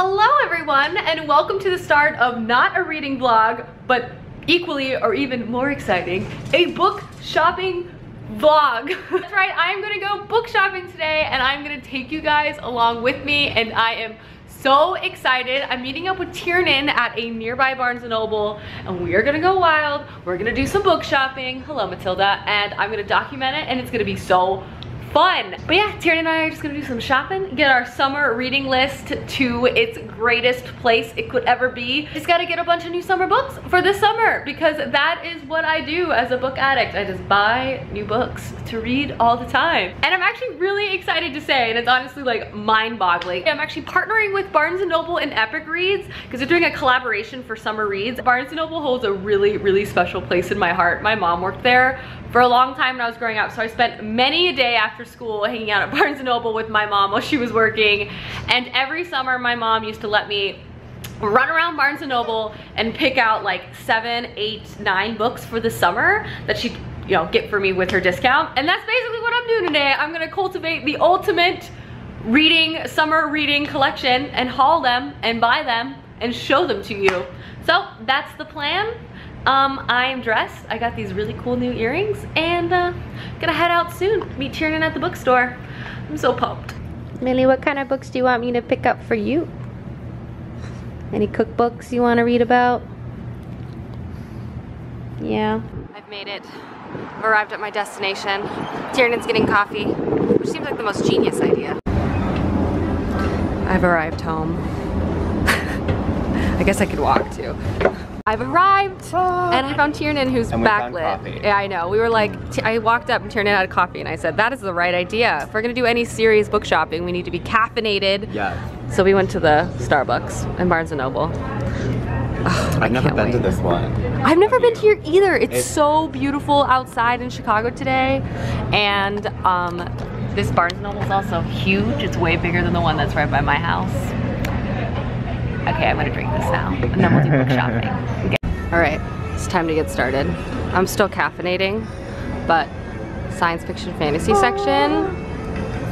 Hello everyone and welcome to the start of not a reading vlog, but equally or even more exciting, a book shopping vlog. That's right, I'm gonna go book shopping today and I'm gonna take you guys along with me and I am so excited. I'm meeting up with Tiernan at a nearby Barnes & Noble and we are gonna go wild. We're gonna do some book shopping. Hello Matilda. And I'm gonna document it and it's gonna be so fun. But yeah, Tiernan and I are just gonna do some shopping, get our summer reading list to its greatest place it could ever be. Just gotta get a bunch of new summer books for this summer because that is what I do as a book addict. I just buy new books to read all the time. And I'm actually really excited to say, and it's honestly like mind-boggling, I'm actually partnering with Barnes & Noble and Epic Reads because they're doing a collaboration for summer reads. Barnes & Noble holds a really, really special place in my heart. My mom worked there for a long time when I was growing up. So I spent many a day after school hanging out at Barnes & Noble with my mom while she was working. And every summer my mom used to let me run around Barnes & Noble and pick out like seven, eight, nine books for the summer that she you know, get for me with her discount. And that's basically what I'm doing today. I'm gonna cultivate the ultimate reading, summer reading collection and haul them and buy them and show them to you. So that's the plan. Um, I am dressed. I got these really cool new earrings and uh, gonna head out soon. Meet Tiernan at the bookstore. I'm so pumped. Millie, what kind of books do you want me to pick up for you? Any cookbooks you want to read about? Yeah. I've made it. I've arrived at my destination. Tiernan's getting coffee, which seems like the most genius idea. I've arrived home. I guess I could walk too. I've arrived and I found Tiernan who's And backlit. Yeah, I know. We were like, T- I walked up and Tiernan had a coffee and I said, that is the right idea. If we're gonna do any serious book shopping, we need to be caffeinated. Yeah. So we went to the Starbucks in Barnes & Noble. I've never can't been to this one. I've never been to here either. It's, It's- so beautiful outside in Chicago today. And um, this Barnes & Noble is also huge. It's way bigger than the one that's right by my house. Okay, I'm gonna drink this now, and then we'll do book shopping. Okay. All right, it's time to get started. I'm still caffeinating, but science fiction fantasy section,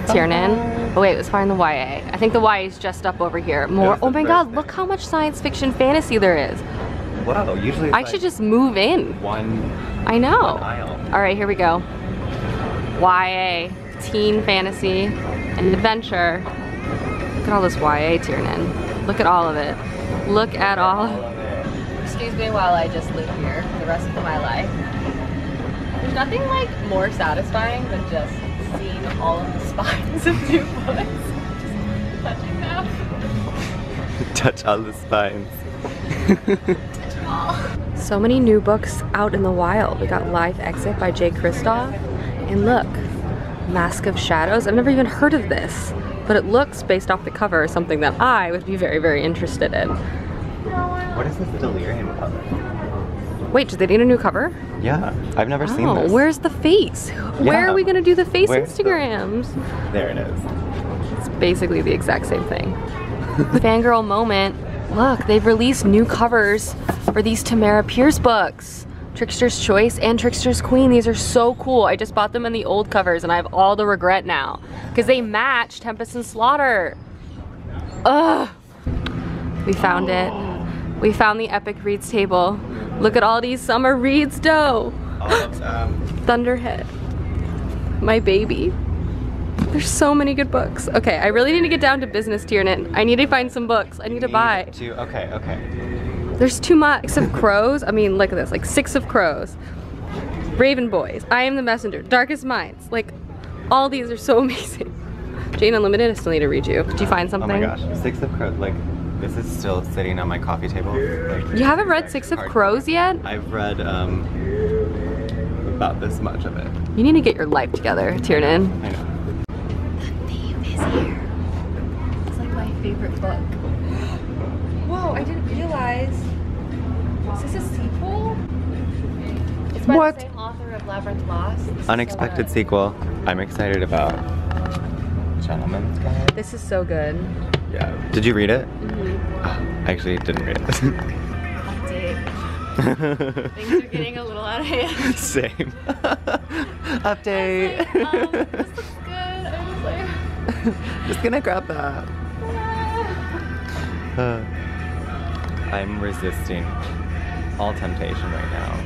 Tiernan. Oh wait, let's find the YA. I think the YA is just up over here. More, oh my god, thing. look how much science fiction fantasy there is. Wow, usually it's I like should just move in. one, I know. one aisle. All right, here we go. YA, teen fantasy, and adventure. Look at all this YA Tiernan. Look at all of it. Look at all. Excuse me while I just live here the rest of my life. There's nothing like more satisfying than just seeing all of the spines of new books. Just touching them. Touch all the spines. So many new books out in the wild. We got Life Exit by Jay Kristoff. And look, Mask of Shadows. I've never even heard of this, but it looks, based off the cover, something that I would be very, very interested in. What is this delirium cover? Wait, did they need a new cover? Yeah, I've never seen Oh, this. where's the face? Where are we gonna do the face Where's the- Instagrams? There it is. It's basically the exact same thing. Fangirl moment. Look, they've released new covers for these Tamora Pierce books. Trickster's Choice and Trickster's Queen. These are so cool. I just bought them in the old covers and I have all the regret now. Because they match Tempest and Slaughter. Ugh. We found it. We found the Epic Reads table. Look at all these summer reads dough. Them. Thunderhead. My baby. There's so many good books. Okay, I really need to get down to business, Tiernan. I need to find some books. I need to buy. To, okay, okay. There's too much. Of Crows. I mean, look at this. Like six of Crows. Raven Boys. I Am the Messenger. Darkest Minds. Like, all these are so amazing. Jane Unlimited, I still need to read you. Did you find something? Oh my gosh, Six of Crows, like, this is still sitting on my coffee table. Like, You haven't read Six of Hardcover. Crows yet? I've read, um, about this much of it. You need to get your life together, Tiernan. I know. The Thief is here. It's like my favorite book. Whoa, I didn't realize. Is this a sequel? It's by What? the same author of Labyrinth Lost. This is so Unexpected sequel. I'm excited about Gentleman's Guide. This is so good. Yeah. Did you read it? Mhm. I actually didn't read it. Update. Things are getting a little out of hand. Same. Update. Like, um, this looks good. I was like, Just gonna grab that. I'm resisting all temptation right now.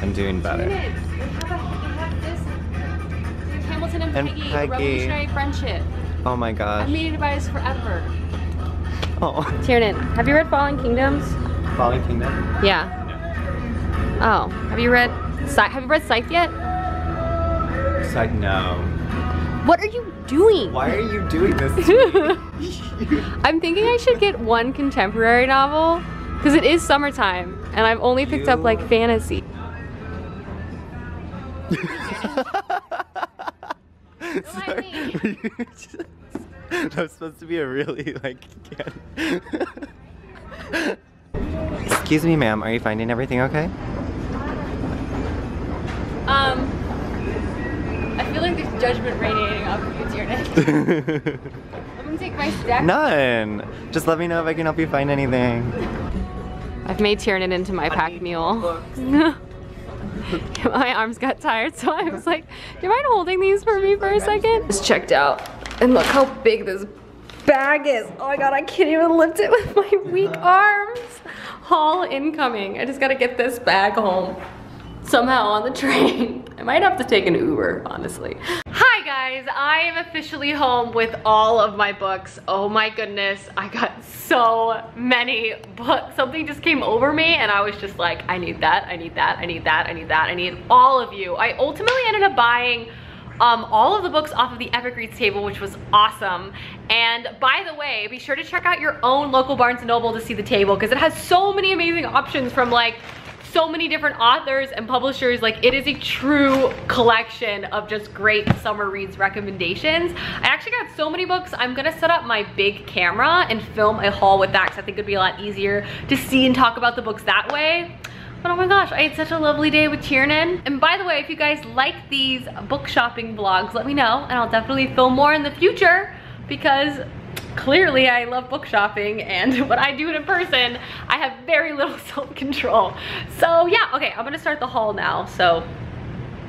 I'm doing better. We have, a, have this. Hamilton and, And Peggy, Peggy. Revolutionary friendship. Oh my gosh. needed to buy this forever. Oh. Tiernan, have you read Fallen Kingdoms? Falling Kingdom? Yeah. Oh, have you read? Scythe- Have you read Scythe yet? Like, no. What are you doing? Why are you doing this to? I'm thinking I should get one contemporary novel because it is summertime and I've only picked up like fantasy. Sorry. that was supposed to be a really like. Excuse me, ma'am. Are you finding everything okay? Um, I feel like there's judgment radiating off of you, Tiernan. I'm gonna take my stack. None. Just let me know if I can help you find anything. I've made Tiernan into my pack mule. my arms got tired, so I was like, do you mind holding these for me for a second? Just checked out. And look how big this bag is. Oh my god, I can't even lift it with my weak arms. Haul incoming. I just gotta get this bag home somehow on the train. I might have to take an Uber, honestly. Guys, I am officially home with all of my books. Oh my goodness, I got so many books. Something just came over me and I was just like, I need that, I need that, I need that, I need that, I need all of you. I ultimately ended up buying um, all of the books off of the Epic Reads table, which was awesome. And by the way, be sure to check out your own local Barnes & Noble to see the table because it has so many amazing options from like so many different authors and publishers. Like it is a true collection of just great summer reads recommendations. I actually got so many books. I'm gonna set up my big camera and film a haul with that because I think it'd be a lot easier to see and talk about the books that way. But oh my gosh, I had such a lovely day with Tiernan. And by the way, if you guys like these book shopping vlogs, let me know and I'll definitely film more in the future because clearly I love book shopping and when I do it in person, I have very little self-control. So yeah, okay, I'm gonna start the haul now, so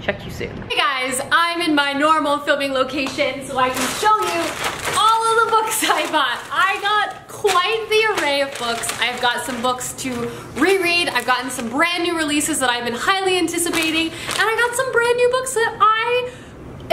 check you soon. Hey guys, I'm in my normal filming location so I can show you all of the books I bought. I got quite the array of books. I've got some books to reread. I've gotten some brand new releases that I've been highly anticipating and I got some brand new books that I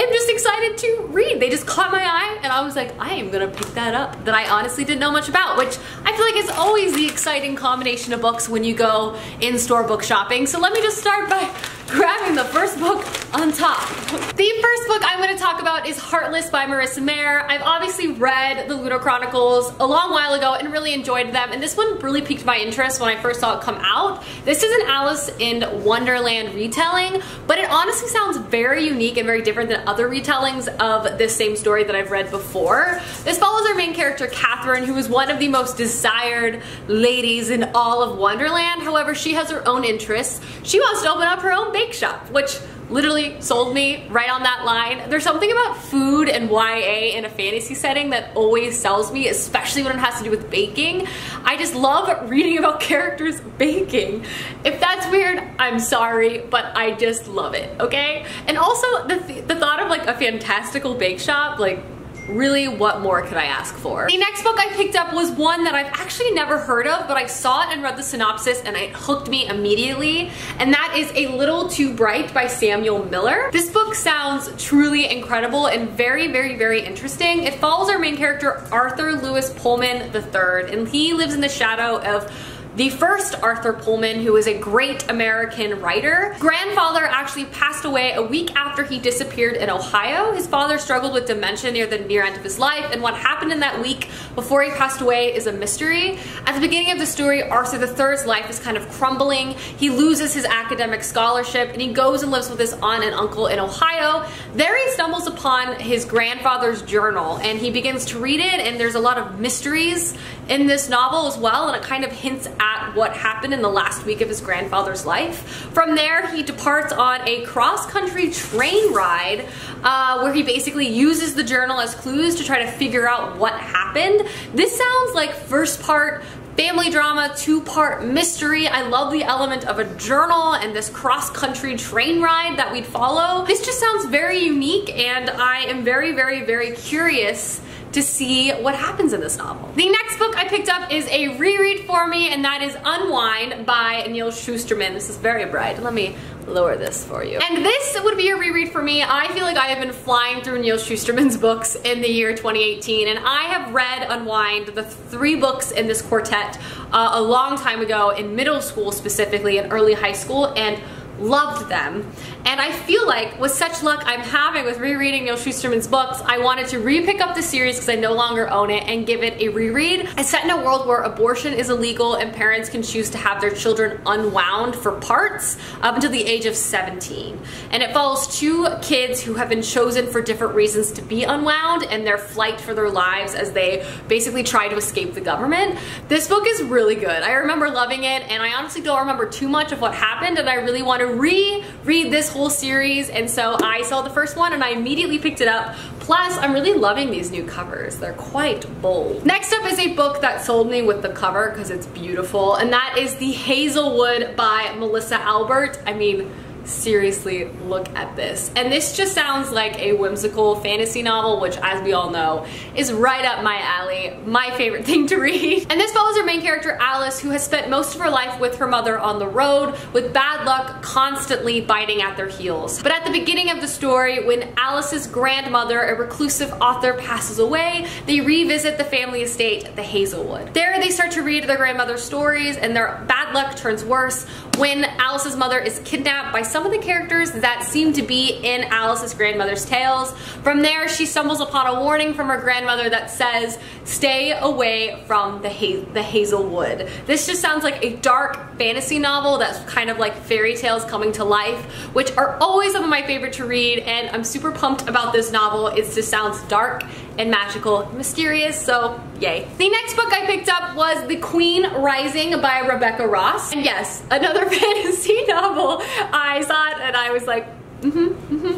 am just excited to read. They just caught my eye and I was like, I am gonna pick that up that I honestly didn't know much about, which I feel like is always the exciting combination of books when you go in-store book shopping. So let me just start by grabbing the first book on top. The first book I'm gonna talk about is Heartless by Marissa Meyer. I've obviously read the Lunar Chronicles a long while ago and really enjoyed them, and this one really piqued my interest when I first saw it come out. This is an Alice in Wonderland retelling, but it honestly sounds very unique and very different than other retellings of this same story that I've read before. This follows our main character, Catherine, who is one of the most desired ladies in all of Wonderland. However, she has her own interests. She wants to open up her own bake shop, which literally sold me right on that line. There's something about food and YA in a fantasy setting that always sells me, especially when it has to do with baking. I just love reading about characters baking. If that's weird, I'm sorry, but I just love it, okay? And also the, th the thought of like a fantastical bake shop, like really what more could I ask for? The next book I picked up was one that I've actually never heard of, but I saw it and read the synopsis and it hooked me immediately. And that is A Little Too Bright by Samuel Miller. This book sounds truly incredible and very, very, very interesting. It follows our main character, Arthur Lewis Pullman III, and he lives in the shadow of the first Arthur Pullman, who is a great American writer. Grandfather actually passed away a week after he disappeared in Ohio. His father struggled with dementia near the near end of his life, and what happened in that week before he passed away is a mystery. At the beginning of the story, Arthur III's life is kind of crumbling. He loses his academic scholarship, and he goes and lives with his aunt and uncle in Ohio. There he stumbles upon his grandfather's journal, and he begins to read it, and there's a lot of mysteries in this novel as well, and it kind of hints at what happened in the last week of his grandfather's life. From there, he departs on a cross-country train ride uh, where he basically uses the journal as clues to try to figure out what happened. This sounds like first part family drama, two-part mystery. I love the element of a journal and this cross-country train ride that we'd follow. This just sounds very unique and I am very, very, very curious to see what happens in this novel. The next book I picked up is a reread for me, and that is Unwind by Neal Shusterman. This is very bright. Let me lower this for you. And this would be a reread for me. I feel like I have been flying through Neal Shusterman's books in the year 2018 and I have read Unwind, the three books in this quartet, uh, a long time ago in middle school specifically and early high school and loved them. And I feel like with such luck I'm having with rereading Neal Shusterman's books, I wanted to re-pick up the series because I no longer own it and give it a reread. It's set in a world where abortion is illegal and parents can choose to have their children unwound for parts up until the age of 17. And it follows two kids who have been chosen for different reasons to be unwound and their flight for their lives as they basically try to escape the government. This book is really good. I remember loving it and I honestly don't remember too much of what happened and I really want to reread this whole series and so I saw the first one and I immediately picked it up. Plus, I'm really loving these new covers. They're quite bold. Next up is a book that sold me with the cover because it's beautiful and that is The Hazel Wood by Melissa Albert. I mean, seriously look at this. And this just sounds like a whimsical fantasy novel, which as we all know, is right up my alley, my favorite thing to read. And this follows our main character, Alice, who has spent most of her life with her mother on the road, with bad luck constantly biting at their heels. But at the beginning of the story, when Alice's grandmother, a reclusive author, passes away, they revisit the family estate, the Hazel Wood. There they start to read their grandmother's stories and their bad luck turns worse when Alice's mother is kidnapped by some of the characters that seem to be in Alice's grandmother's tales. From there, she stumbles upon a warning from her grandmother that says, stay away from the, ha the Hazel Wood. This just sounds like a dark fantasy novel that's kind of like fairy tales coming to life, which are always some of my favorite to read, and I'm super pumped about this novel. It just sounds dark and magical, mysterious, so yay. The next book I picked up was The Queen Rising by Rebecca Ross. And yes, another fantasy novel. I saw it and I was like, Mm -hmm,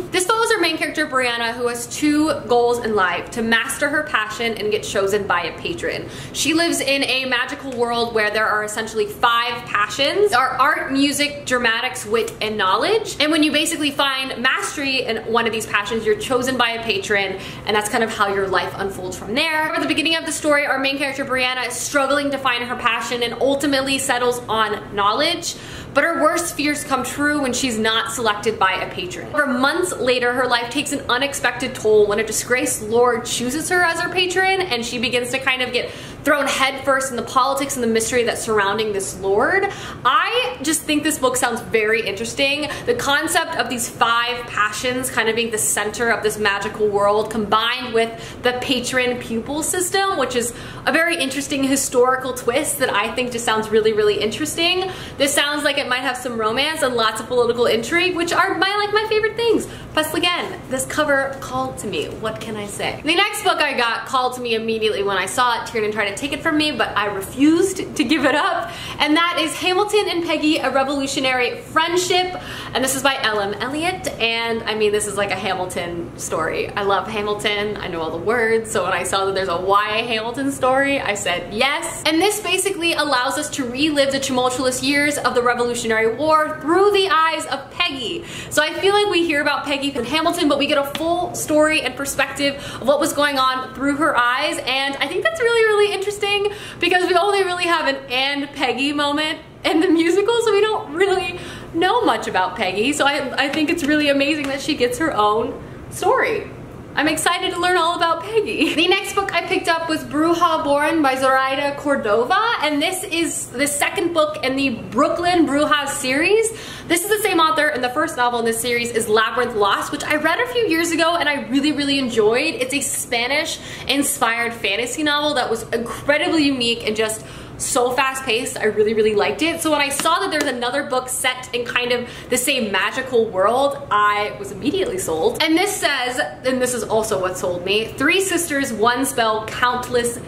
main character, Brienna, who has two goals in life, to master her passion and get chosen by a patron. She lives in a magical world where there are essentially five passions, are art, music, dramatics, wit, and knowledge. And when you basically find mastery in one of these passions, you're chosen by a patron, and that's kind of how your life unfolds from there. At the beginning of the story, our main character, Brienna, is struggling to find her passion and ultimately settles on knowledge. But her worst fears come true when she's not selected by a patron. For months later, her life takes an unexpected toll when a disgraced lord chooses her as her patron and she begins to kind of get thrown headfirst in the politics and the mystery that's surrounding this lord. I just think this book sounds very interesting. The concept of these five passions kind of being the center of this magical world combined with the patron pupil system, which is a very interesting historical twist that I think just sounds really, really interesting. This sounds like it might have some romance and lots of political intrigue, which are my like my favorite things. Plus again, this cover called to me. What can I say? The next book I got called to me immediately when I saw it. Tiernan tried to take it from me, but I refused to give it up. And that is Hamilton and Peggy, A Revolutionary Friendship. And this is by L.M. Elliott. And I mean, this is like a Hamilton story. I love Hamilton. I know all the words. So when I saw that there's a Y.A. Hamilton story, I said yes. And this basically allows us to relive the tumultuous years of the Revolutionary War through the eyes of Peggy. So I feel like we hear about Peggy and Hamilton, but we get a full story and perspective of what was going on through her eyes. And I think that's really, really interesting because we only really have an and Peggy moment in the musical, so we don't really know much about Peggy. So I, I think it's really amazing that she gets her own story. I'm excited to learn all about Peggy. The next book I picked up was Bruja Born by Zoraida Cordova, and this is the second book in the Brooklyn Brujas series. This is the same author, and the first novel in this series is Labyrinth Lost, which I read a few years ago and I really, really enjoyed. It's a Spanish-inspired fantasy novel that was incredibly unique and just so fast paced. I really, really liked it. So when I saw that there's another book set in kind of the same magical world, I was immediately sold. And this says, and this is also what sold me, three sisters, one spell, countless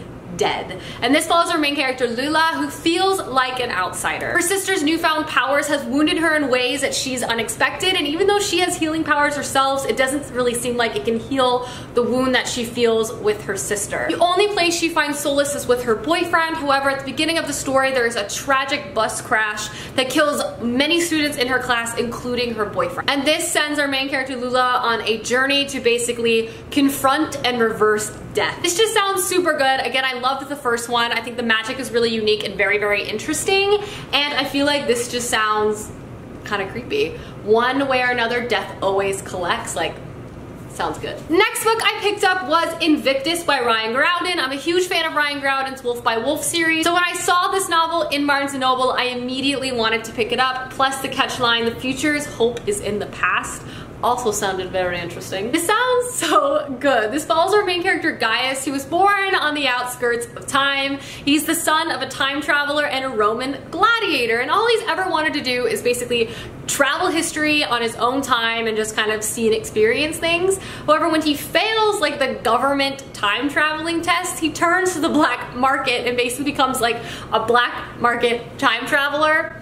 dead. And this follows our main character Lula, who feels like an outsider. Her sister's newfound powers has wounded her in ways that she's unexpected, and even though she has healing powers herself, it doesn't really seem like it can heal the wound that she feels with her sister. The only place she finds solace is with her boyfriend. However, at the beginning of the story, there is a tragic bus crash that kills many students in her class, including her boyfriend. And this sends our main character Lula on a journey to basically confront and reverse death. This just sounds super good. Again, I loved the first one. I think the magic is really unique and very, very interesting. And I feel like this just sounds kind of creepy. One way or another, death always collects. Like, Sounds good. Next book I picked up was Invictus by Ryan Graudin. I'm a huge fan of Ryan Graudin's Wolf by Wolf series. So when I saw this novel in Barnes & Noble, I immediately wanted to pick it up. Plus the catch line, the future's hope is in the past also sounded very interesting. This sounds so good. This follows our main character Gaius, He was born on the outskirts of time. He's the son of a time traveler and a Roman gladiator, and all he's ever wanted to do is basically travel history on his own time and just kind of see and experience things. However, when he fails like the government time traveling test, he turns to the black market and basically becomes like a black market time traveler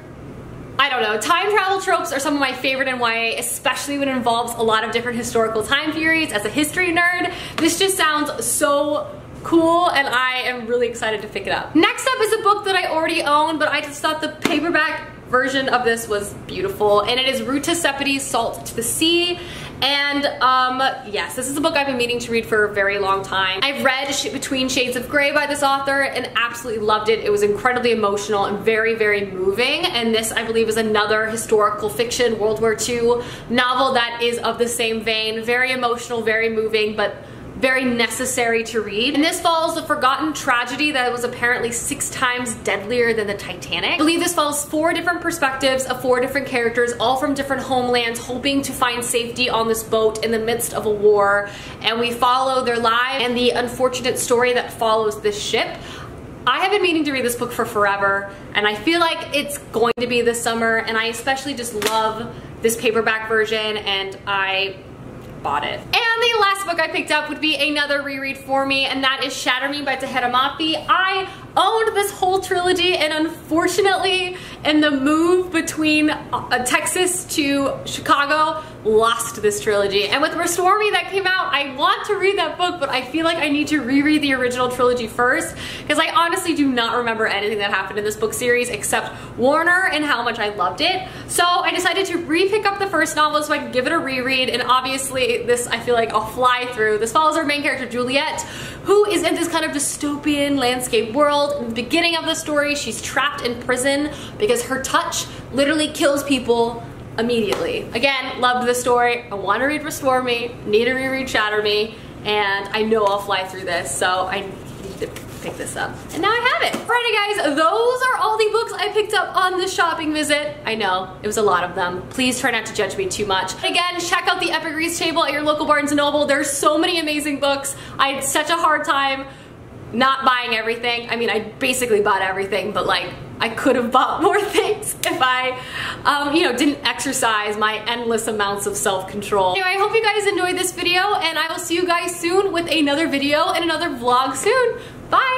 I don't know, time travel tropes are some of my favorite in YA, especially when it involves a lot of different historical time periods. As a history nerd, this just sounds so cool and I am really excited to pick it up. Next up is a book that I already own, but I just thought the paperback version of this was beautiful and it is Ruta Sepetys' Salt to the Sea and um, yes, this is a book I've been meaning to read for a very long time. I've read Between Shades of Grey by this author and absolutely loved it. It was incredibly emotional and very, very moving. And this, I believe, is another historical fiction World War II novel that is of the same vein. Very emotional, very moving, but very necessary to read. And this follows the forgotten tragedy that was apparently six times deadlier than the Titanic. I believe this follows four different perspectives of four different characters, all from different homelands, hoping to find safety on this boat in the midst of a war. And we follow their lives and the unfortunate story that follows this ship. I have been meaning to read this book for forever, and I feel like it's going to be this summer, and I especially just love this paperback version, and I bought it. And the last book I picked up would be another reread for me, and that is Shatter Me by Tahereh Mafi. I owned this whole trilogy, and unfortunately, in the move between uh, Texas to Chicago, lost this trilogy. And with Restore Me that came out, I want to read that book, but I feel like I need to reread the original trilogy first, because I honestly do not remember anything that happened in this book series except Warner and how much I loved it. So I decided to re-pick up the first novel so I could give it a reread, and obviously this I feel like I'll fly through. This follows our main character, Juliette, who is in this kind of dystopian landscape world. In the beginning of the story, she's trapped in prison because her touch literally kills people immediately. Again, loved the story. I want to read Restore Me, need to reread Shatter Me, and I know I'll fly through this, so I pick this up. And now I have it. Alrighty guys, those are all the books I picked up on this shopping visit. I know, it was a lot of them. Please try not to judge me too much. Again, check out the Epic Reads table at your local Barnes & Noble. There's so many amazing books. I had such a hard time not buying everything. I mean, I basically bought everything, but like, I could have bought more things if I, um, you know, didn't exercise my endless amounts of self-control. Anyway, I hope you guys enjoyed this video, and I will see you guys soon with another video and another vlog soon. Bye!